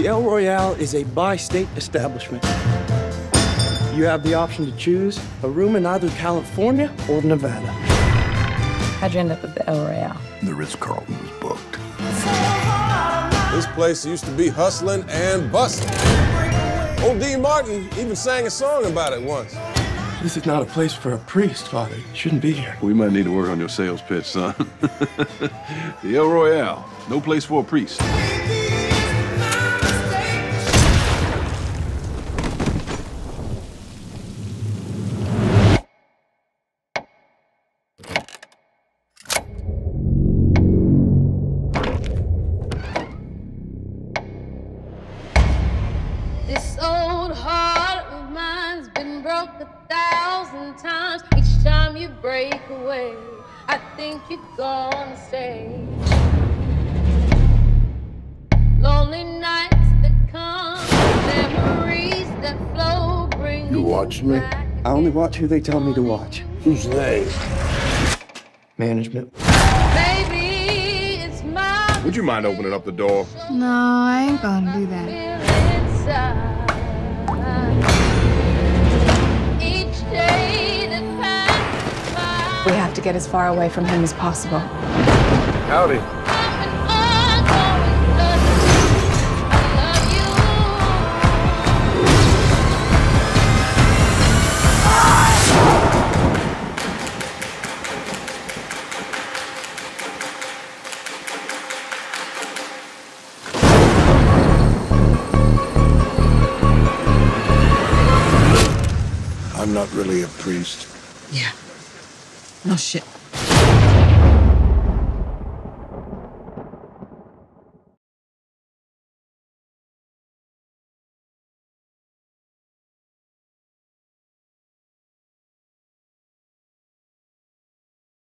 The El Royale is a bi-state establishment. You have the option to choose a room in either California or Nevada. How'd you end up at the El Royale? The Ritz-Carlton was booked. This place used to be hustling and bustling. Old Dean Martin even sang a song about it once. This is not a place for a priest, Father. You shouldn't be here. We might need to work on your sales pitch, son. the El Royale, no place for a priest. Old heart of mine's been broke a thousand times. Each time you break away, I think you're gonna stay. Lonely nights that come, memories that flow, bring You watching me? I only watch who they tell me to watch. Who's they? Management. Baby, it's my Would you mind opening up the door? No, I ain't gonna do that. To get as far away from him as possible. Howdy. I'm not really a priest. Yeah. No shit.